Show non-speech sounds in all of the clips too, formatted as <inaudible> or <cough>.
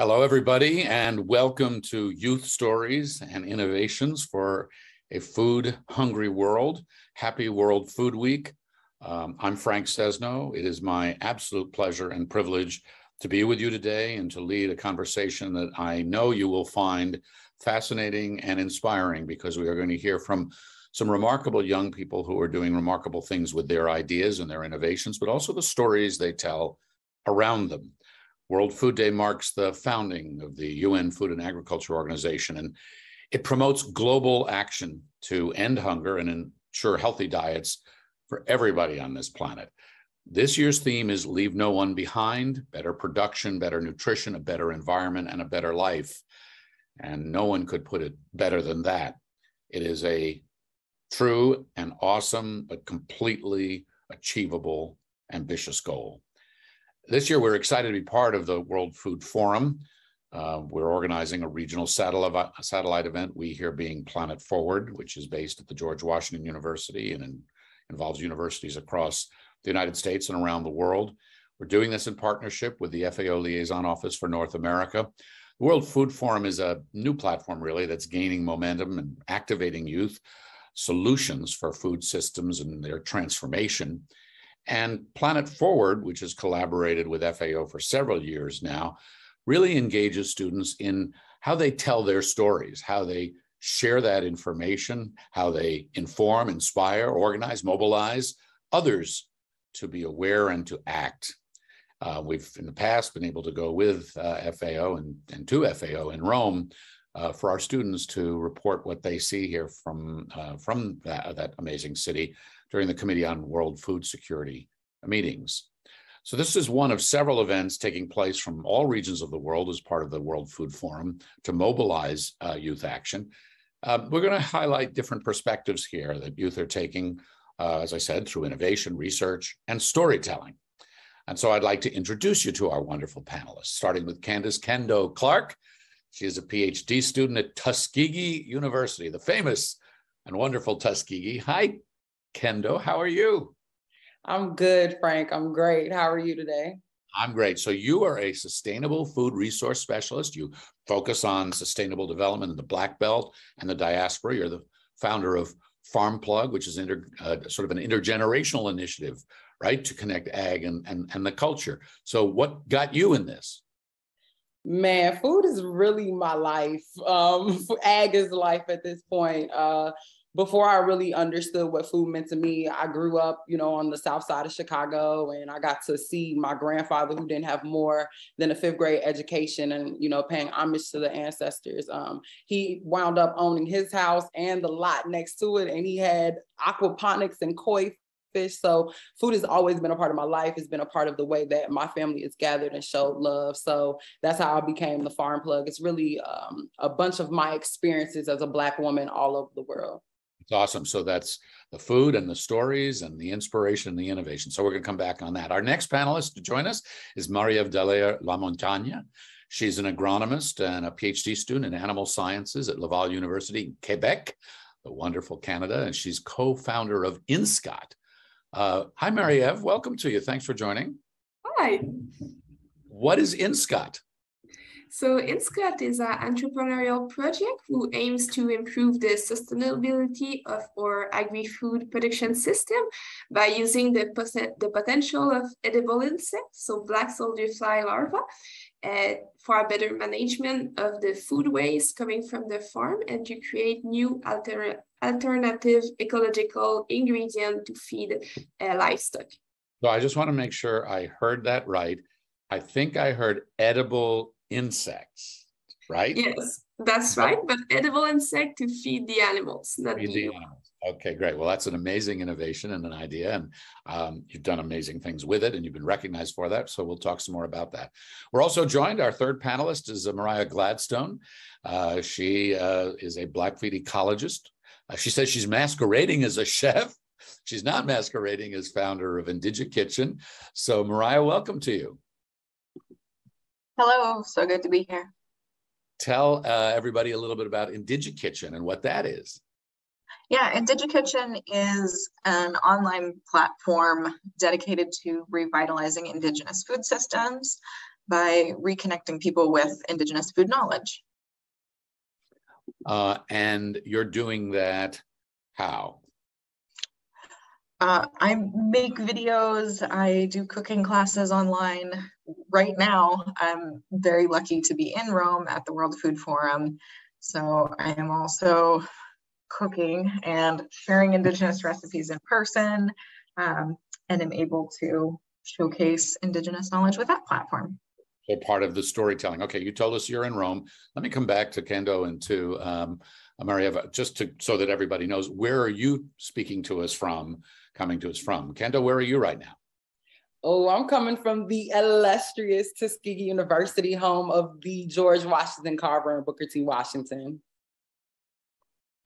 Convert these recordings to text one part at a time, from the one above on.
Hello, everybody, and welcome to Youth Stories and Innovations for a Food Hungry World. Happy World Food Week. Um, I'm Frank Sesno. It is my absolute pleasure and privilege to be with you today and to lead a conversation that I know you will find fascinating and inspiring because we are going to hear from some remarkable young people who are doing remarkable things with their ideas and their innovations, but also the stories they tell around them. World Food Day marks the founding of the UN Food and Agriculture Organization, and it promotes global action to end hunger and ensure healthy diets for everybody on this planet. This year's theme is Leave No One Behind better production, better nutrition, a better environment, and a better life. And no one could put it better than that. It is a true and awesome, but completely achievable, ambitious goal. This year, we're excited to be part of the World Food Forum. Uh, we're organizing a regional satellite, satellite event, we here being Planet Forward, which is based at the George Washington University and in, involves universities across the United States and around the world. We're doing this in partnership with the FAO Liaison Office for North America. The World Food Forum is a new platform, really, that's gaining momentum and activating youth solutions for food systems and their transformation and Planet Forward, which has collaborated with FAO for several years now, really engages students in how they tell their stories, how they share that information, how they inform, inspire, organize, mobilize others to be aware and to act. Uh, we've in the past been able to go with uh, FAO and, and to FAO in Rome uh, for our students to report what they see here from, uh, from that, that amazing city during the Committee on World Food Security meetings. So this is one of several events taking place from all regions of the world as part of the World Food Forum to mobilize uh, youth action. Uh, we're going to highlight different perspectives here that youth are taking, uh, as I said, through innovation, research, and storytelling. And so I'd like to introduce you to our wonderful panelists, starting with Candace Kendo Clark. She is a PhD student at Tuskegee University, the famous and wonderful Tuskegee. Hi, Kendo. How are you? I'm good, Frank. I'm great. How are you today? I'm great. So you are a sustainable food resource specialist. You focus on sustainable development in the Black Belt and the diaspora. You're the founder of Farm Plug, which is inter, uh, sort of an intergenerational initiative, right, to connect ag and, and, and the culture. So what got you in this? Man, food is really my life. Um, <laughs> ag is life at this point. Uh, before I really understood what food meant to me, I grew up, you know, on the south side of Chicago and I got to see my grandfather who didn't have more than a fifth grade education and, you know, paying homage to the ancestors. Um, he wound up owning his house and the lot next to it and he had aquaponics and koi fish. So food has always been a part of my life. It's been a part of the way that my family is gathered and showed love. So that's how I became the farm plug. It's really um, a bunch of my experiences as a black woman all over the world. It's awesome. So that's the food and the stories and the inspiration and the innovation. So we're going to come back on that. Our next panelist to join us is Mariève La Lamontagne. She's an agronomist and a PhD student in animal sciences at Laval University in Quebec, the wonderful Canada, and she's co-founder of INSCOT. Uh, hi, Mariève. Welcome to you. Thanks for joining. Hi. What is INSCOT? So INSCOT is an entrepreneurial project who aims to improve the sustainability of our agri-food production system by using the, the potential of edible insects, so black soldier fly larvae, uh, for a better management of the food waste coming from the farm and to create new alter alternative ecological ingredient to feed uh, livestock. So I just want to make sure I heard that right. I think I heard edible insects, right? Yes, that's right. But edible insect to feed the animals, not feed the animals. Okay, great. Well, that's an amazing innovation and an idea, and um, you've done amazing things with it, and you've been recognized for that. So we'll talk some more about that. We're also joined. Our third panelist is uh, Mariah Gladstone. Uh, she uh, is a Blackfeet ecologist. Uh, she says she's masquerading as a chef. She's not masquerading as founder of IndigiKitchen. So, Mariah, welcome to you. Hello, so good to be here. Tell uh, everybody a little bit about IndigiKitchen and what that is. Yeah, IndigiKitchen is an online platform dedicated to revitalizing Indigenous food systems. by reconnecting people with Indigenous food knowledge. Uh, and you're doing that how? Uh, I make videos, I do cooking classes online. Right now, I'm very lucky to be in Rome at the World Food Forum. So I am also cooking and sharing Indigenous recipes in person um, and am able to showcase Indigenous knowledge with that platform. So part of the storytelling. Okay, you told us you're in Rome. Let me come back to Kendo and to um, Mariève, just to so that everybody knows where are you speaking to us from, coming to us from. Kendo, where are you right now? Oh, I'm coming from the illustrious Tuskegee University, home of the George Washington Carver and Booker T. Washington.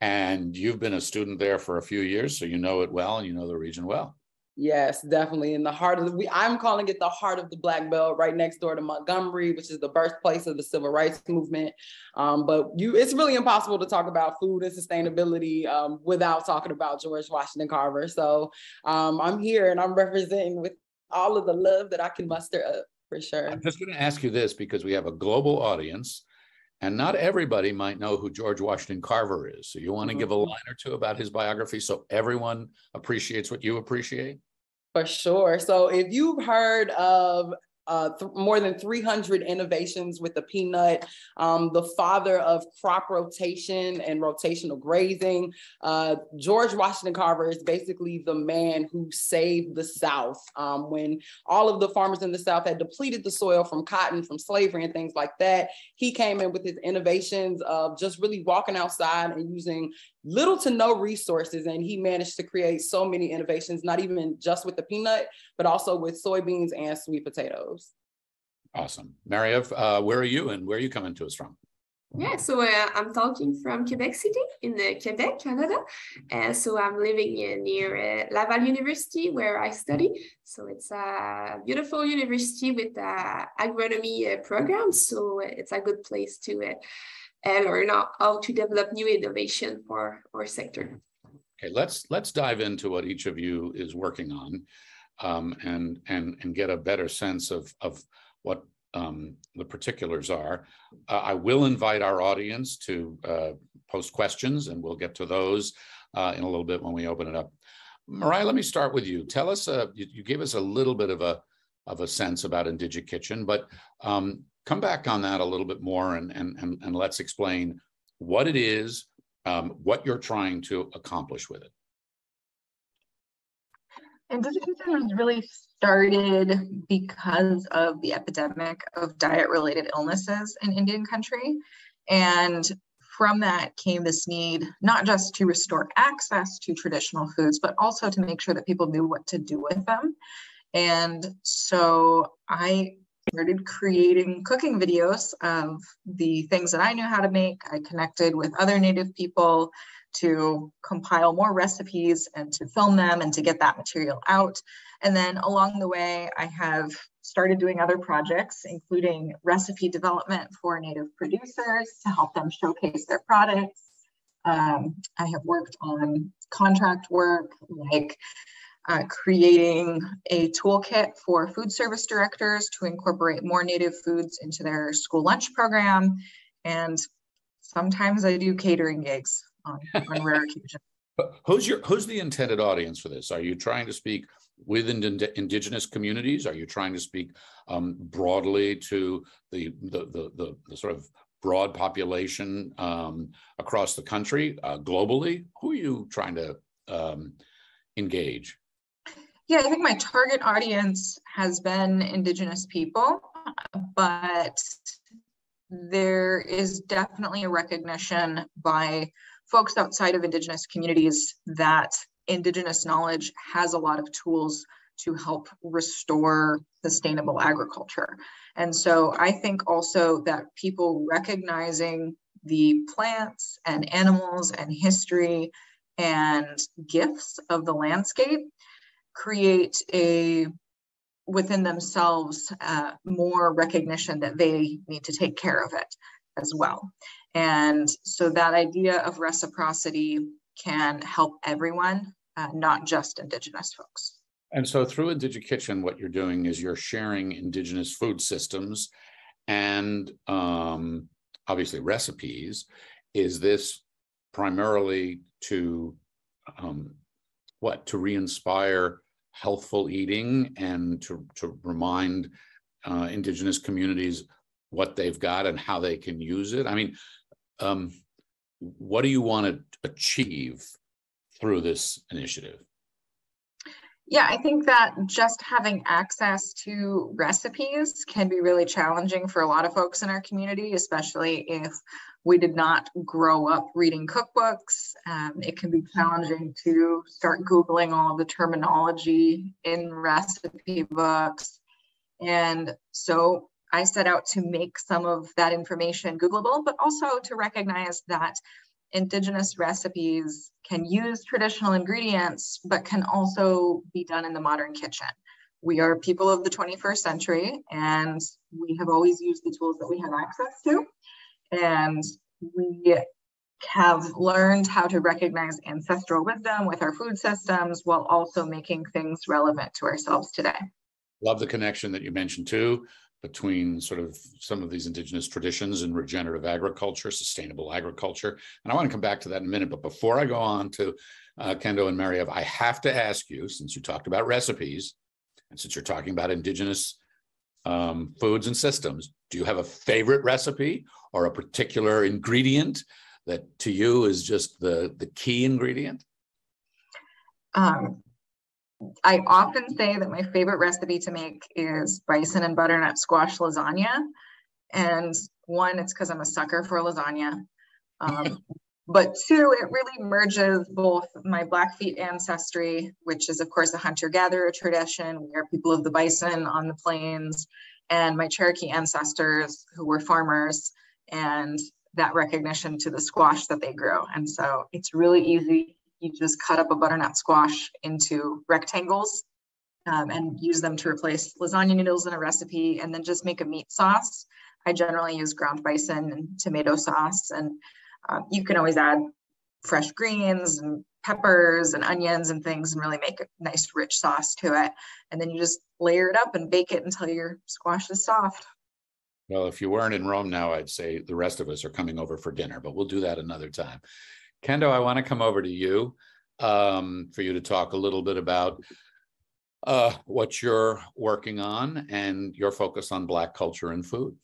And you've been a student there for a few years, so you know it well and you know the region well. Yes, definitely. In the heart of the, we, I'm calling it the heart of the Black Belt, right next door to Montgomery, which is the birthplace of the civil rights movement. Um, but you, it's really impossible to talk about food and sustainability um, without talking about George Washington Carver. So um, I'm here and I'm representing with all of the love that I can muster up for sure. I'm just going to ask you this because we have a global audience. And not everybody might know who George Washington Carver is. So you want to mm-hmm. give a line or two about his biography so everyone appreciates what you appreciate? For sure. So if you've heard of uh, th- more than 300 innovations with the peanut, um, the father of crop rotation and rotational grazing. Uh, George Washington Carver is basically the man who saved the South um, when all of the farmers in the South had depleted the soil from cotton, from slavery, and things like that. He came in with his innovations of just really walking outside and using little to no resources and he managed to create so many innovations not even just with the peanut but also with soybeans and sweet potatoes awesome Mariève, uh, where are you and where are you coming to us from yeah, so uh, I'm talking from Quebec City in uh, Quebec, Canada. Uh, so I'm living uh, near uh, Laval University where I study. So it's a beautiful university with a agronomy uh, program. So it's a good place to and learn how to develop new innovation for our sector. Okay, let's let's dive into what each of you is working on, um, and and and get a better sense of of what um, the particulars are. Uh, I will invite our audience to uh, post questions, and we'll get to those uh, in a little bit when we open it up. Mariah, let me start with you. Tell us, uh, you, you, gave us a little bit of a of a sense about Indigikitchen, but um, come back on that a little bit more and, and, and, and let's explain what it is, um, what you're trying to accomplish with it. And Indigikitchen was really started because of the epidemic of diet related illnesses in Indian country. And from that came this need not just to restore access to traditional foods, but also to make sure that people knew what to do with them. And so I started creating cooking videos of the things that I knew how to make. I connected with other Native people to compile more recipes and to film them and to get that material out. And then along the way, I have started doing other projects, including recipe development for Native producers to help them showcase their products. Um, I have worked on contract work like uh, creating a toolkit for food service directors to incorporate more native foods into their school lunch program. And sometimes I do catering gigs on, on rare <laughs> occasions. Who's your who's the intended audience for this? Are you trying to speak with ind- indigenous communities? Are you trying to speak um, broadly to the the, the the, the sort of broad population um, across the country, uh, globally? Who are you trying to um, engage? Yeah, I think my target audience has been Indigenous people, but there is definitely a recognition by folks outside of Indigenous communities that Indigenous knowledge has a lot of tools to help restore sustainable agriculture. And so I think also that people recognizing the plants and animals and history and gifts of the landscape create a within themselves uh, more recognition that they need to take care of it as well. And so that idea of reciprocity can help everyone, uh, not just Indigenous folks. And so through IndigiKitchen, what you're doing is you're sharing indigenous food systems and um, obviously recipes. Is this primarily to um, what to re-inspire healthful eating and to to remind uh, indigenous communities what they've got and how they can use it? I mean, um, what do you want to achieve through this initiative? Yeah, I think that just having access to recipes can be really challenging for a lot of folks in our community, especially if we did not grow up reading cookbooks. Um, it can be challenging to start Googling all of the terminology in recipe books. And so I set out to make some of that information Googleable, but also to recognize that indigenous recipes can use traditional ingredients, but can also be done in the modern kitchen. We are people of the 21st century, and we have always used the tools that we have access to. And we have learned how to recognize ancestral wisdom with our food systems while also making things relevant to ourselves today. Love the connection that you mentioned too between sort of some of these indigenous traditions and regenerative agriculture, sustainable agriculture. And I want to come back to that in a minute. But before I go on to uh, Kendo and Mariève, I have to ask you, since you talked about recipes, and since you're talking about indigenous um, foods and systems, do you have a favorite recipe or a particular ingredient that to you is just the, the key ingredient? Um, I often say that my favorite recipe to make is bison and butternut squash lasagna. And one, it's because I'm a sucker for lasagna. Um, <laughs> but two, it really merges both my Blackfeet ancestry, which is, of course, a hunter gatherer tradition. We are people of the bison on the plains, and my Cherokee ancestors who were farmers, and that recognition to the squash that they grew. And so it's really easy you just cut up a butternut squash into rectangles um, and use them to replace lasagna noodles in a recipe and then just make a meat sauce. I generally use ground bison and tomato sauce and uh, you can always add fresh greens and peppers and onions and things and really make a nice rich sauce to it. And then you just layer it up and bake it until your squash is soft. Well, if you weren't in Rome now, I'd say the rest of us are coming over for dinner, but we'll do that another time. Kendo, I want to come over to you um, for you to talk a little bit about uh, what you're working on and your focus on Black culture and food.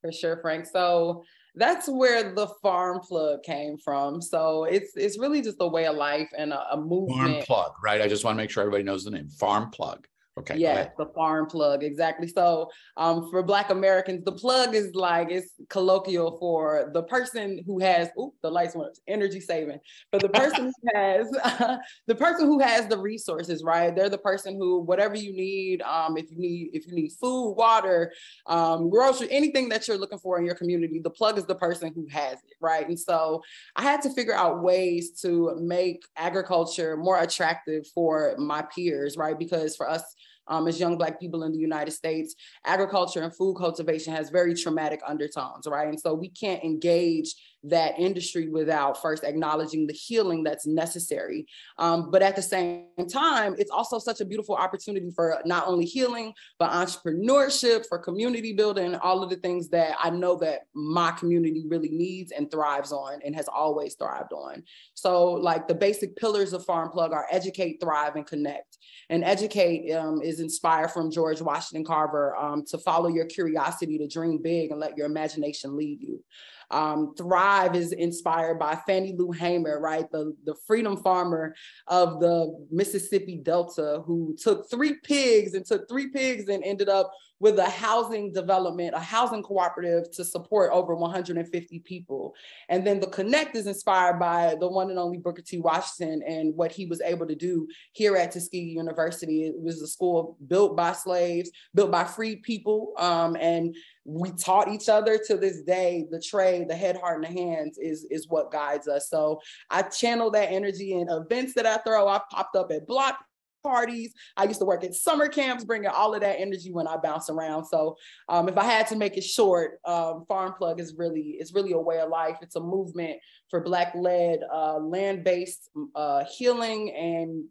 For sure, Frank. So that's where the farm plug came from. So it's it's really just a way of life and a, a movement. Farm plug, right? I just want to make sure everybody knows the name. Farm plug. Okay. Yeah, the farm plug, exactly. So um, for Black Americans, the plug is like it's colloquial for the person who has oh the lights went energy saving. For the <laughs> person who has uh, <laughs> the person who has the resources, right? They're the person who whatever you need, um, if you need if you need food, water, um, grocery, anything that you're looking for in your community, the plug is the person who has it, right? And so I had to figure out ways to make agriculture more attractive for my peers, right? Because for us um, as young Black people in the United States, agriculture and food cultivation has very traumatic undertones, right? And so we can't engage that industry without first acknowledging the healing that's necessary. Um, but at the same time, it's also such a beautiful opportunity for not only healing, but entrepreneurship, for community building, all of the things that I know that my community really needs and thrives on and has always thrived on. So, like the basic pillars of Farm Plug are educate, thrive, and connect. And educate um, is inspired from George Washington Carver um, to follow your curiosity, to dream big, and let your imagination lead you. Um, Thrive is inspired by Fannie Lou Hamer, right? The, the freedom farmer of the Mississippi Delta who took three pigs and took three pigs and ended up with a housing development, a housing cooperative to support over 150 people. And then the Connect is inspired by the one and only Booker T. Washington and what he was able to do here at Tuskegee University. It was a school built by slaves, built by free people. Um, and we taught each other to this day the trade the head heart and the hands is is what guides us so i channel that energy in events that i throw I've popped up at block parties. I used to work at summer camps, bringing all of that energy when I bounce around. So um, if I had to make it short, um, Farm Plug is really it's really a way of life. It's a movement for Black-led, uh, land-based uh, healing and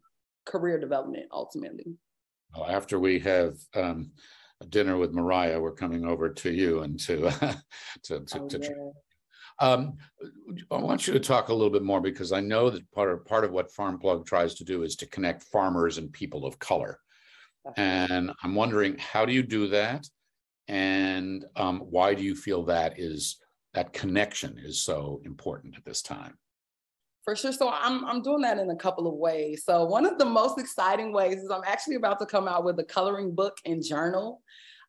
career development ultimately. Well, after we have um, dinner with Mariah, we're coming over to you and to <laughs> to, to, oh, to yeah. Um, I want you to talk a little bit more because I know that part of part of what Farm Plug tries to do is to connect farmers and people of color. And I'm wondering, how do you do that? And um, why do you feel that is that connection is so important at this time? For sure. So I'm I'm doing that in a couple of ways. So one of the most exciting ways is I'm actually about to come out with a coloring book and journal.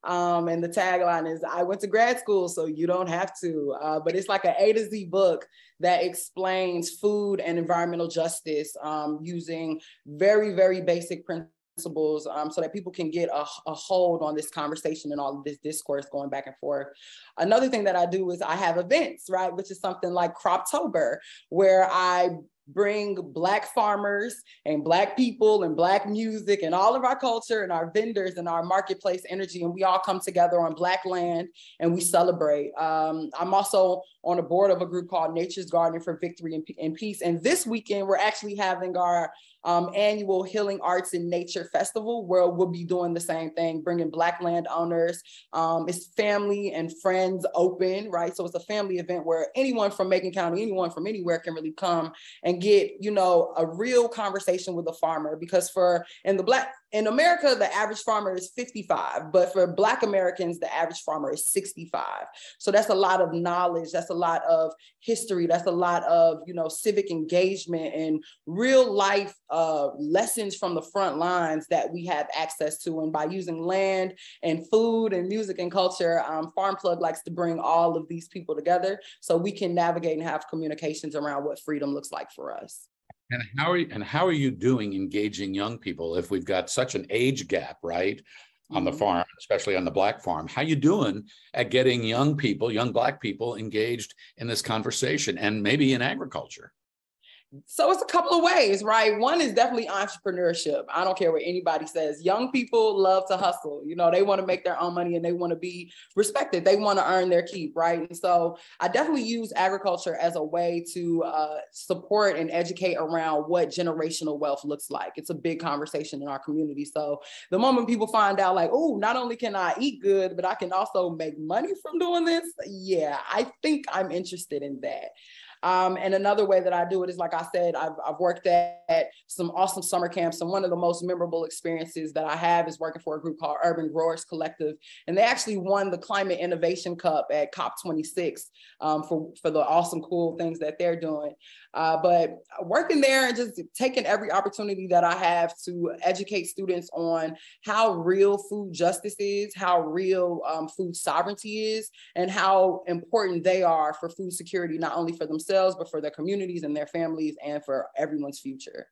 Um, and the tagline is I went to grad school, so you don't have to. Uh, but it's like an A to Z book that explains food and environmental justice um, using very, very basic principles um, so that people can get a, a, hold on this conversation and all of this discourse going back and forth. Another thing that I do is I have events, right, which is something like Croptober, where I bring black farmers and black people and black music and all of our culture and our vendors and our marketplace energy and we all come together on black land and we celebrate. Um, i'm also on a board of a group called nature's garden for victory and, and peace and this weekend we're actually having our um, annual Healing Arts and Nature Festival, where we'll be doing the same thing, bringing Black landowners. Um, it's family and friends open, right? So it's a family event where anyone from Macon County, anyone from anywhere can really come and get, you know, a real conversation with a farmer. Because for in the Black in America, the average farmer is 55, but for Black Americans, the average farmer is 65. So that's a lot of knowledge. That's a lot of history. That's a lot of, you know, civic engagement and real life uh, lessons from the front lines that we have access to. And by using land and food and music and culture, um, Farm Plug likes to bring all of these people together so we can navigate and have communications around what freedom looks like for us. And how are you, and how are you doing engaging young people if we've got such an age gap, right? on the mm-hmm. farm, especially on the black farm. How are you doing at getting young people, young black people engaged in this conversation and maybe in agriculture? So it's a couple of ways, right? One is definitely entrepreneurship. I don't care what anybody says. Young people love to hustle. You know, they want to make their own money and they want to be respected. They want to earn their keep, right? And so I definitely use agriculture as a way to uh, support and educate around what generational wealth looks like. It's a big conversation in our community. So the moment people find out, like, oh, not only can I eat good, but I can also make money from doing this, yeah, I think I'm interested in that. Um, and another way that I do it is, like I said, I've, I've worked at, at, some awesome summer camps. And one of the most memorable experiences that I have is working for a group called Urban Growers Collective. And they actually won the Climate Innovation Cup at COP26 um, for, for the awesome, cool things that they're doing. Uh, but working there and just taking every opportunity that I have to educate students on how real food justice is, how real um, food sovereignty is, and how important they are for food security, not only for themselves, but for their communities and their families and for everyone's future.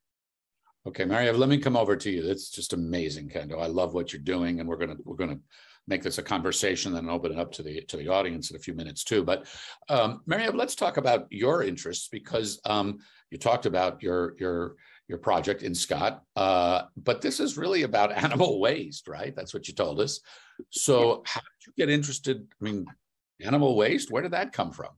Okay, Maria, let me come over to you. That's just amazing, Kendo. I love what you're doing, and we're gonna we're gonna make this a conversation and open it up to the to the audience in a few minutes too. But um, Mariam, let's talk about your interests because um, you talked about your your your project INSCOT, uh, but this is really about <laughs> animal waste, right? That's what you told us. So how did you get interested? I mean, animal waste. Where did that come from?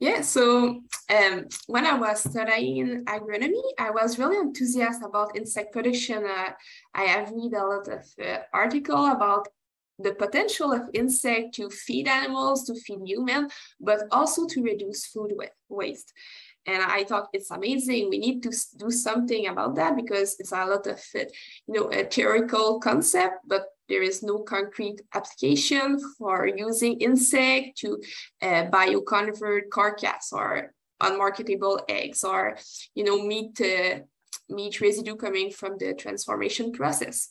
Yeah, so um, when I was studying agronomy, I was really enthusiastic about insect production. Uh, I have read a lot of uh, article about the potential of insect to feed animals, to feed human, but also to reduce food waste. And I thought it's amazing. We need to do something about that because it's a lot of, you know, a theoretical concept, but there is no concrete application for using insect to uh, bioconvert carcass or unmarketable eggs or, you know, meat, uh, meat residue coming from the transformation process.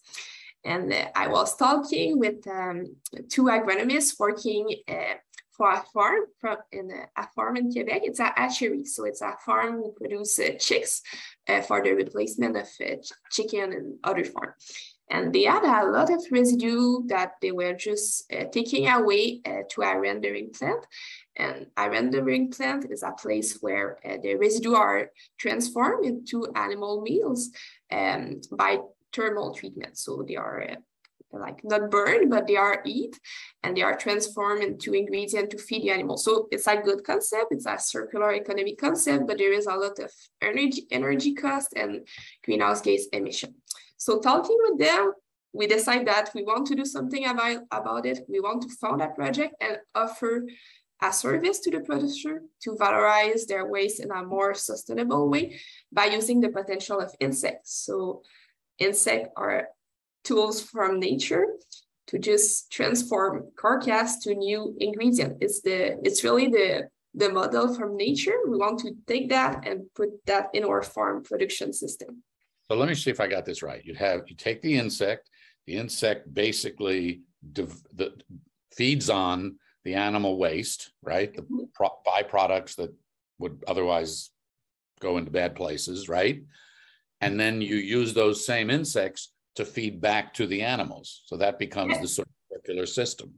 And uh, I was talking with um, two agronomists working uh, for a farm from in a, farm in Quebec. It's a hatchery, so it's a farm who produce uh, chicks uh, for the replacement of uh, chicken and other farm. And they had a lot of residue that they were just uh, taking away to a rendering plant. And a rendering plant is a place where the residue are transformed into animal meals um, by thermal treatment. So they are uh, like not burned, but they are eat and they are transformed into ingredient to feed the animal. So it's a good concept. It's a circular economy concept, but there is a lot of energy, energy cost and greenhouse gas emission. So talking with them, we decide that we want to do something about, about it. We want to found a project and offer a service to the producer to valorize their waste in a more sustainable way by using the potential of insects. So insects are tools from nature to just transform carcass to new ingredient. It's the it's really the the model from nature. We want to take that and put that in our farm production system. So let me see if I got this right. You have you take the insect, the insect basically div- the, feeds on the animal waste, right? The mm-hmm. pro- byproducts that would otherwise go into bad places, right? And then you use those same insects to feed back to the animals. So that becomes yes. the sort of circular system.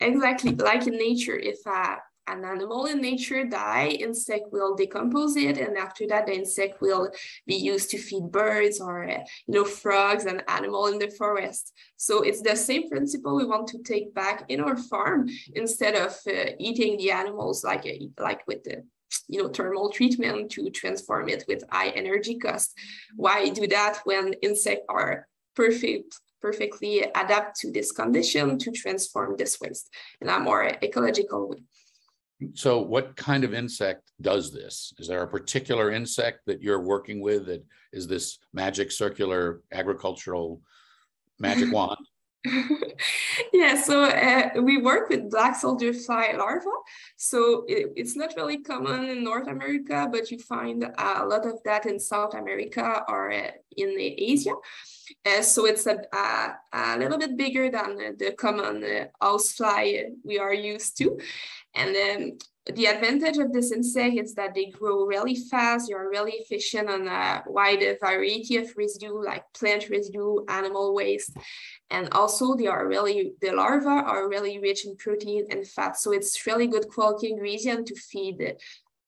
Exactly. Like in nature, if a an animal in nature die, insect will decompose it, and after that, the insect will be used to feed birds or you know frogs and animal in the forest. So it's the same principle we want to take back in our farm instead of uh, eating the animals like uh, like with the you know thermal treatment to transform it with high energy cost. Why do that when insects are perfect perfectly adapt to this condition to transform this waste in a more ecological way. So, what kind of insect does this? Is there a particular insect that you're working with that is this magic circular agricultural magic <laughs> wand? <laughs> yeah, so uh, we work with black soldier fly larvae. So it, it's not really common in North America, but you find a lot of that in South America or uh, in Asia. Uh, so it's a, a, a, little bit bigger than the common uh, housefly we are used to. And then the advantage of this insect is that they grow really fast. You're really efficient on a wide variety of residue, like plant residue, animal waste. And also they are really, the larvae are really rich in protein and fat. So it's really good quality ingredient to feed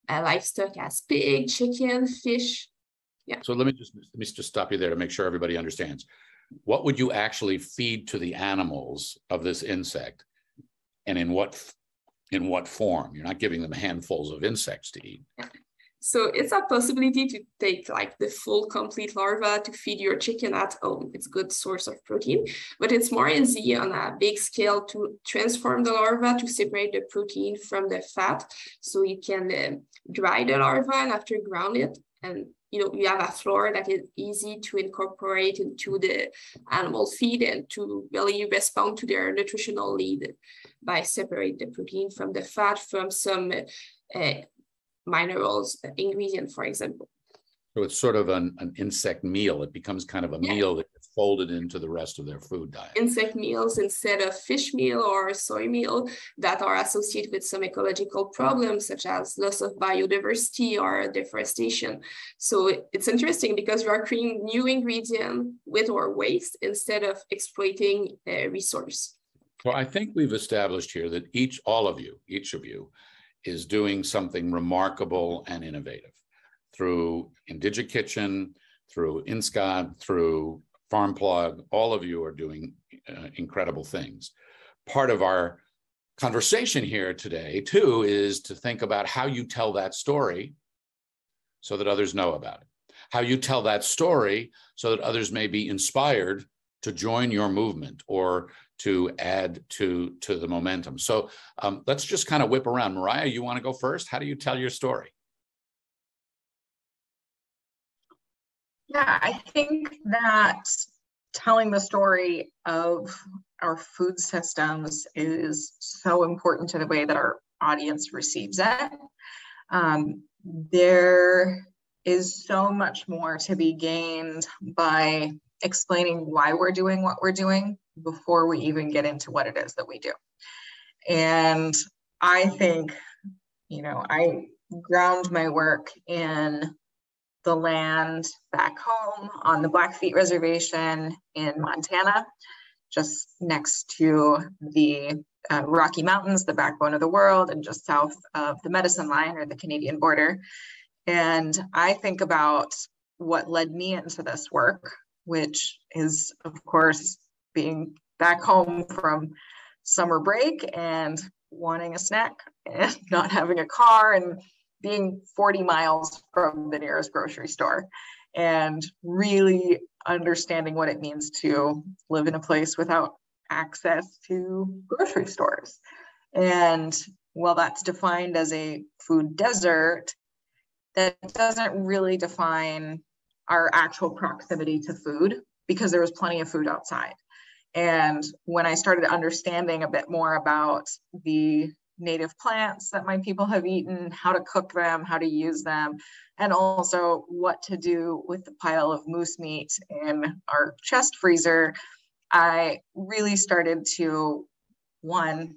uh, livestock as pig, chicken, fish. Yeah. So let me just, let me just stop you there to make sure everybody understands. What would you actually feed to the animals of this insect? And in what in what form? You're not giving them handfuls of insects to eat. So it's a possibility to take like the full complete larva to feed your chicken at home. It's a good source of protein, but it's more easy on a big scale to transform the larva to separate the protein from the fat. So you can uh, dry the larva and after ground it and you know you have a floor that is easy to incorporate into the animal feed and to really respond to their nutritional need by separate the protein from the fat from some uh, minerals ingredient for example so it's sort of an, an insect meal it becomes kind of a yeah. meal that folded into the rest of their food diet. Insect meals instead of fish meal or soy meal that are associated with some ecological problems such as loss of biodiversity or deforestation. So it's interesting because we are creating new ingredient with our waste instead of exploiting a resource. Well, I think we've established here that each, all of you, each of you is doing something remarkable and innovative through IndigiKitchen, through INSCOT, through Farm Plug, all of you are doing uh, incredible things. Part of our conversation here today, too, is to think about how you tell that story so that others know about it. How you tell that story so that others may be inspired to join your movement or to add to to the momentum. So um, let's just kind of whip around. Mariah, you want to go first? How do you tell your story? Yeah, I think that telling the story of our food systems is so important to the way that our audience receives it. Um, there is so much more to be gained by explaining why we're doing what we're doing before we even get into what it is that we do. And I think, you know, I ground my work in the land back home on the Blackfeet Reservation in Montana, just next to the uh, Rocky Mountains, the backbone of the world, and just south of the Medicine Line or the Canadian border. And I think about what led me into this work, which is, of course, being back home from summer break and wanting a snack <laughs> and not having a car and being 40 miles from the nearest grocery store and really understanding what it means to live in a place without access to grocery stores. And while that's defined as a food desert, that doesn't really define our actual proximity to food because there was plenty of food outside. And when I started understanding a bit more about the native plants that my people have eaten, how to cook them, how to use them, and also what to do with the pile of moose meat in our chest freezer, I really started to, one,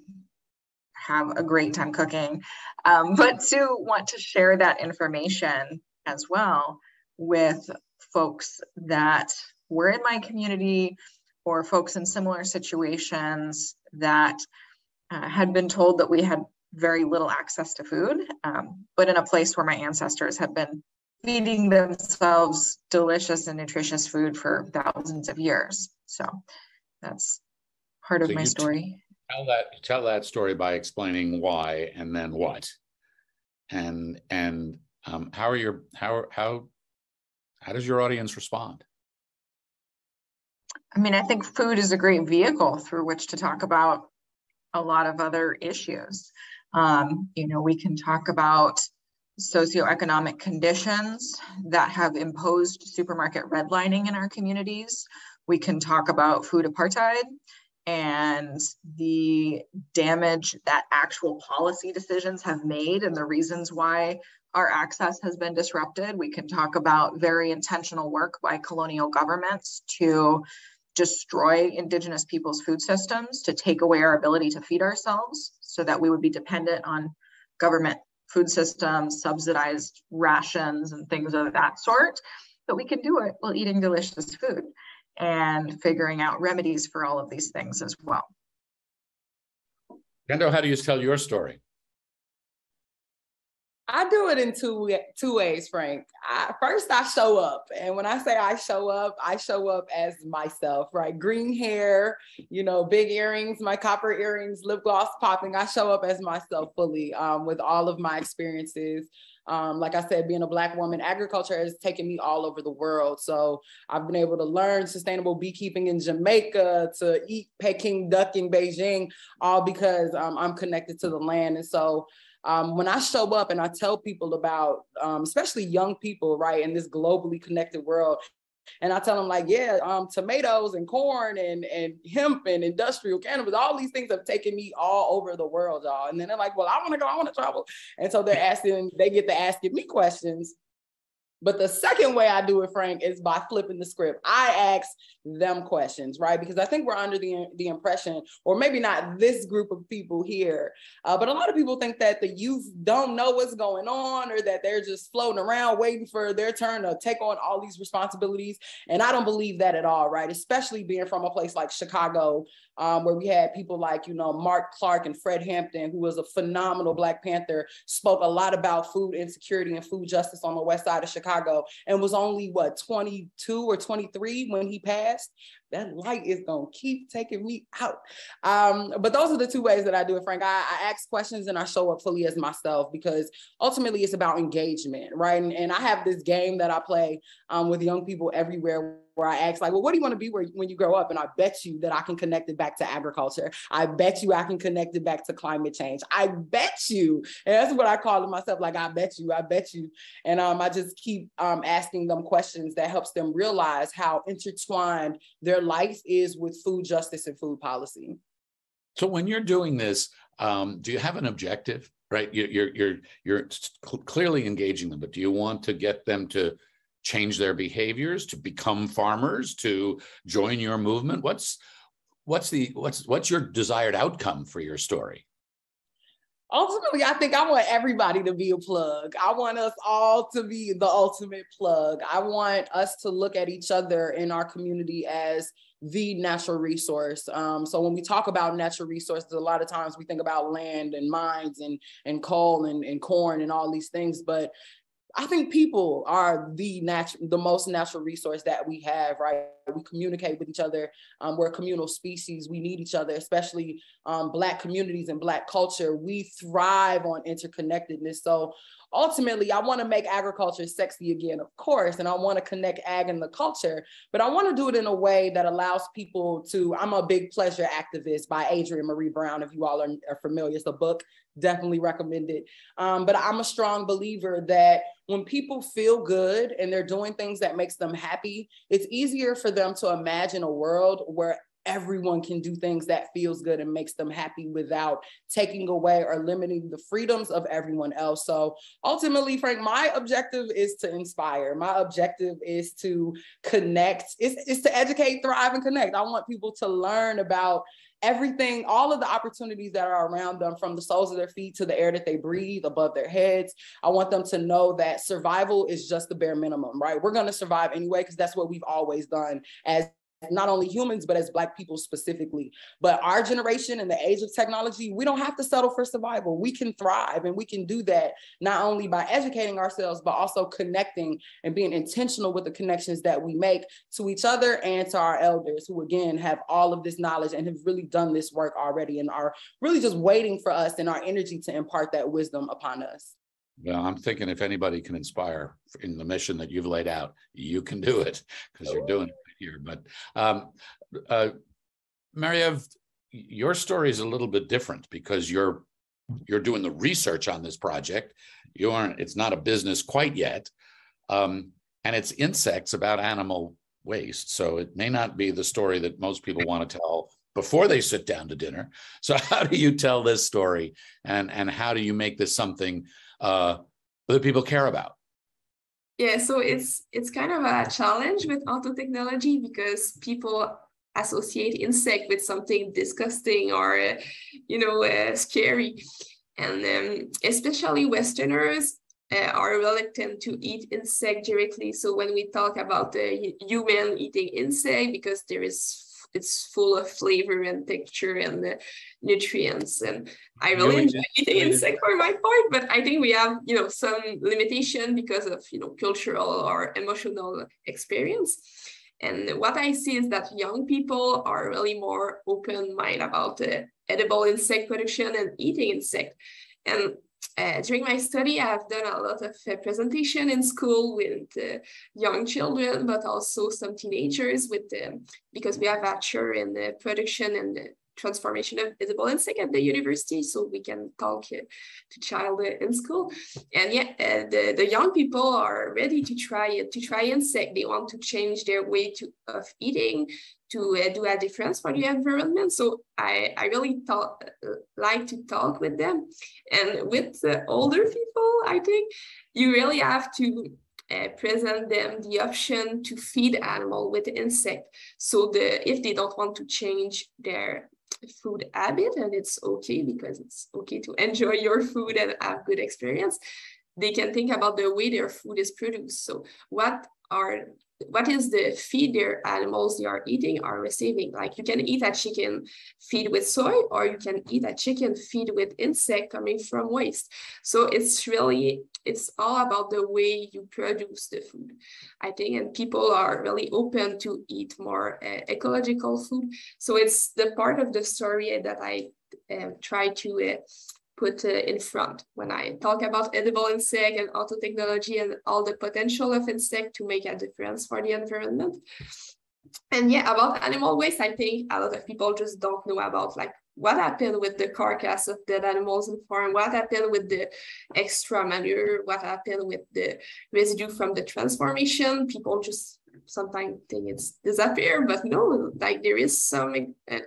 have a great time cooking, um, <laughs> but two, want to share that information as well with folks that were in my community or folks in similar situations that uh, had been told that we had very little access to food, um, but in a place where my ancestors had been feeding themselves delicious and nutritious food for thousands of years. So that's part of so my story. Tell that tell that story by explaining why and then what, and and um, how are your how how how does your audience respond? I mean, I think food is a great vehicle through which to talk about a lot of other issues. Um, you know, we can talk about socioeconomic conditions that have imposed supermarket redlining in our communities. We can talk about food apartheid and the damage that actual policy decisions have made and the reasons why our access has been disrupted. We can talk about very intentional work by colonial governments to destroy indigenous people's food systems to take away our ability to feed ourselves so that we would be dependent on government food systems subsidized rations and things of that sort. But we can do it while eating delicious food and figuring out remedies for all of these things as well. Kendall, how do you tell your story I do it in two two ways, Frank. I, first, I show up, and when I say I show up, I show up as myself, right? Green hair, you know, big earrings, my copper earrings, lip gloss popping. I show up as myself fully, um, with all of my experiences. Um, like I said, being a Black woman, agriculture has taken me all over the world. So I've been able to learn sustainable beekeeping in Jamaica, to eat Peking duck in Beijing, all because um, I'm connected to the land. And so um, when I show up and I tell people about, um, especially young people, right, in this globally connected world, and I tell them like, yeah, um, tomatoes and corn and and hemp and industrial cannabis, all these things have taken me all over the world, y'all. And then they're like, well, I want to go, I want to travel. And so they're asking, they get to asking me questions but the second way I do it, Frank, is by flipping the script. I ask them questions, right? Because I think we're under the, the impression, or maybe not this group of people here, uh, but a lot of people think that the youth don't know what's going on or that they're just floating around waiting for their turn to take on all these responsibilities. And I don't believe that at all, right? Especially being from a place like Chicago, um, where we had people like, you know, Mark Clark and Fred Hampton, who was a phenomenal Black Panther, spoke a lot about food insecurity and food justice on the west side of Chicago and was only, what, 22 or 23 when he passed that light is gonna keep taking me out. Um, but those are the two ways that I do it, Frank. I, I, ask questions and I show up fully as myself because ultimately it's about engagement, right? And, and I have this game that I play um, with young people everywhere where I ask, like, well, what do you want to be where, when you grow up? And I bet you that I can connect it back to agriculture. I bet you I can connect it back to climate change. I bet you, and that's what I call it myself. Like, I bet you, I bet you. And um, I just keep um, asking them questions that helps them realize how intertwined their life is with food justice and food policy. So when you're doing this, um, do you have an objective? Right, you're you're you're clearly engaging them, but do you want to get them to change their behaviors, to become farmers, to join your movement? What's what's the what's what's your desired outcome for your story? ultimately, I think I want everybody to be a plug. I want us all to be the ultimate plug. I want us to look at each other in our community as the natural resource. Um, so when we talk about natural resources, a lot of times we think about land and mines and and coal and, and corn and all these things, but I think people are the natural, the most natural resource that we have, right? We communicate with each other. Um, we're a communal species. We need each other, especially um, Black communities and Black culture. We thrive on interconnectedness. So ultimately, I want to make agriculture sexy again, of course, and I want to connect ag and the culture, but I want to do it in a way that allows people to. I'm a big pleasure activist by Adrienne Maree Brown. If you all are, are familiar, it's a book. Definitely recommend it. Um, but I'm a strong believer that when people feel good and they're doing things that makes them happy, it's easier for them to imagine a world where everyone can do things that feels good and makes them happy without taking away or limiting the freedoms of everyone else. So ultimately frank my objective is to inspire. My objective is to connect. Is, is to educate thrive and connect. I want people to learn about everything, all of the opportunities that are around them from the soles of their feet to the air that they breathe above their heads. I want them to know that survival is just the bare minimum, right? We're going to survive anyway, because that's what we've always done as not only humans, but as Black people specifically. But our generation and the age of technology, we don't have to settle for survival. We can thrive and we can do that not only by educating ourselves, but also connecting and being intentional with the connections that we make to each other and to our elders who, again, have all of this knowledge and have really done this work already and are really just waiting for us and our energy to impart that wisdom upon us. Well, I'm thinking if anybody can inspire in the mission that you've laid out, you can do it because you're doing it here. But um, uh, Mariève, your story is a little bit different because you're you're doing the research on this project. You aren't. It's not a business quite yet, um, and it's insects about animal waste. So it may not be the story that most people want to tell before they sit down to dinner. So <laughs> how do you tell this story, and and how do you make this something uh, that people care about? Yeah, so it's it's kind of a challenge with auto technology because people associate insect with something disgusting or uh, you know uh, scary, and um, especially Westerners uh, are reluctant to eat insect directly. So when we talk about the human eating insect, because there is it's full of flavor and texture and the nutrients. And I really enjoy eating insect for my part, but I think we have, you know, some limitation because of, you know, cultural or emotional experience. And what I see is that young people are really more open mind about the edible insect production and eating insect. And uh, during my study, I've done a lot of uh, presentation in school with uh, young children, but also some teenagers with um, because we have a chair in the production and the transformation of edible insect at the university, so we can talk uh, to child uh, in school. And yeah, uh, the, the young people are ready to try it, to try insect. They want to change their way to, of eating, to uh, do a difference for the environment. So I, I really talk, like to talk with them. And with the older people, I think you really have to uh, present them the option to feed animal with insect. So the if they don't want to change their food habit and it's okay because it's okay to enjoy your food and have good experience. They can think about the way their food is produced. So what are what is the feed their animals they are eating are receiving? Like you can eat a chicken feed with soy or you can eat a chicken feed with insect coming from waste. So it's really it's all about the way you produce the food i think and people are really open to eat more uh, ecological food so it's the part of the story that i uh, try to uh, put uh, in front when I talk about edible insect and auto technology and all the potential of insect to make a difference for the environment. And yeah, about animal waste, I think a lot of people just don't know about like what happened with the carcass of dead animals in farm, what happened with the extra manure, what happened with the residue from the transformation. People just sometimes think it's disappear, but no, like there is some uh,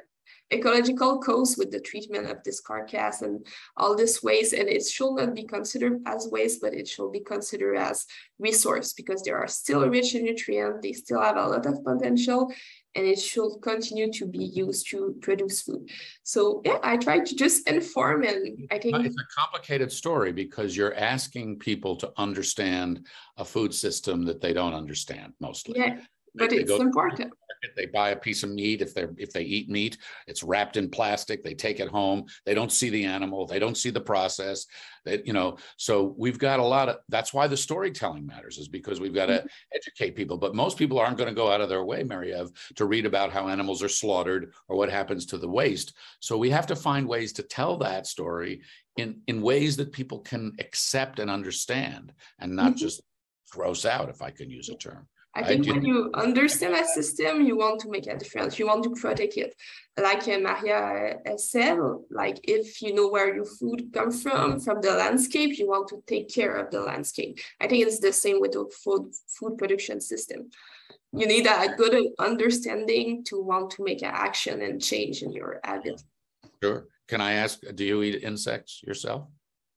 ecological cost with the treatment of this carcass and all this waste. And it should not be considered as waste but it should be considered as resource because they are still rich in nutrients. They still have a lot of potential and it should continue to be used to produce food. So yeah i try to just inform and i think it's a complicated story because you're asking people to understand a food system that they don't understand mostly. Yeah but they it's go- important. They buy a piece of meat. If they're if they eat meat, it's wrapped in plastic. They take it home. They don't see the animal. They don't see the process. That you know. So we've got a lot of. That's why the storytelling matters, is because we've got to educate people. But most people aren't going to go out of their way, Mariève, to read about how animals are slaughtered or what happens to the waste. So we have to find ways to tell that story in in ways that people can accept and understand, and not Mhm. just gross out, if I can use a term. I I think do- when you understand a system, you want to make a difference. You want to protect it. Like uh, Maria said, like if you know where your food comes from, from the landscape, you want to take care of the landscape. I think it's the same with the food food production system. You need a good understanding to want to make an action and change in your habit. Sure. Can I ask, do you eat insects yourself?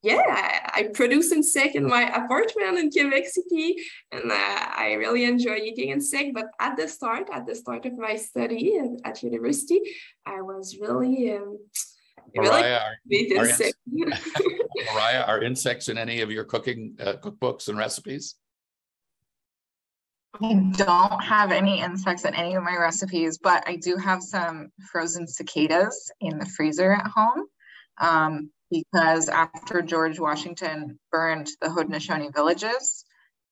Yeah, I, I produce insect in my apartment in Quebec City, and uh, I really enjoy eating insect. But at the start, at the start of my study at, at university, I was really, um, really Mariah, are, with are. <laughs> Mariah, are insects in any of your cooking uh, cookbooks and recipes? I don't have any insects in any of my recipes, but I do have some frozen cicadas in the freezer at home. Um, because after George Washington burned the Haudenosaunee villages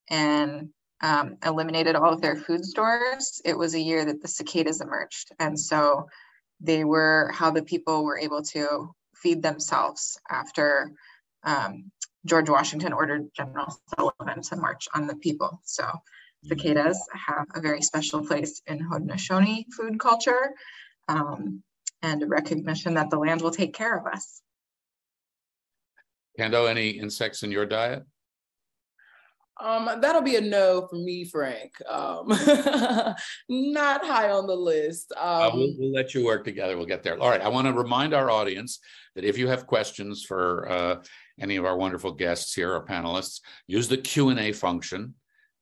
and um, eliminated all of their food stores, it was a year that the cicadas emerged. And so they were how the people were able to feed themselves after um, George Washington ordered General Sullivan to march on the people. So cicadas have a very special place in Haudenosaunee food culture um, and a recognition that the land will take care of us. Kendo, any insects in your diet? Um, that'll be a no for me, Frank. Um, <laughs> not high on the list. Uh, we'll, Um, we'll let you work together. We'll get there. All right. I want to remind our audience that if you have questions for uh, any of our wonderful guests here or panelists, use the Q and A function